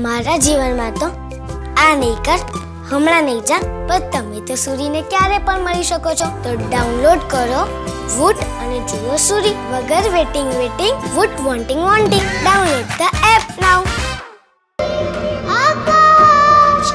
મારા જીવનમાં તો આ નહીં કર હમણાં નહીં જા પણ તમે તો સૂરીને ક્યારે પણ મળી શકો છો તો ડાઉનલોડ કરો વુટ અને જુઓ સૂરી વગર waiting waiting Voot wanting wanting download the app now Aakash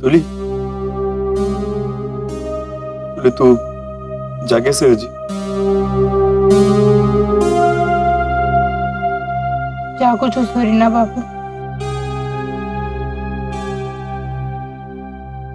तुली। तू जागे से जी जागो छो सोरी ना बाबू।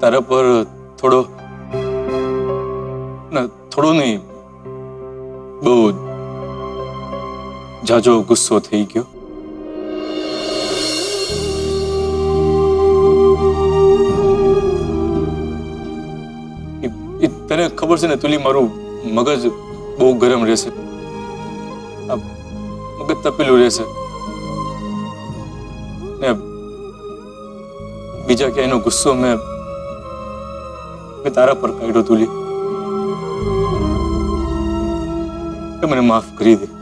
તારા પર થોડો ના થોડો નહીં બહુ જાજો ગુસ્સો થઈ ગયો ઈ- ઈ તને ખબર છે ને તુલી મારું મગજ બહુ ગરમ રહેશે આ મગજ તપેલું રહેશે ને બીજા ક્યાંયનો ગુસ્સો મેં મેં તારા પર કાઢ્યો તુલી એ મને માફ કરી દે